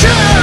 Revolution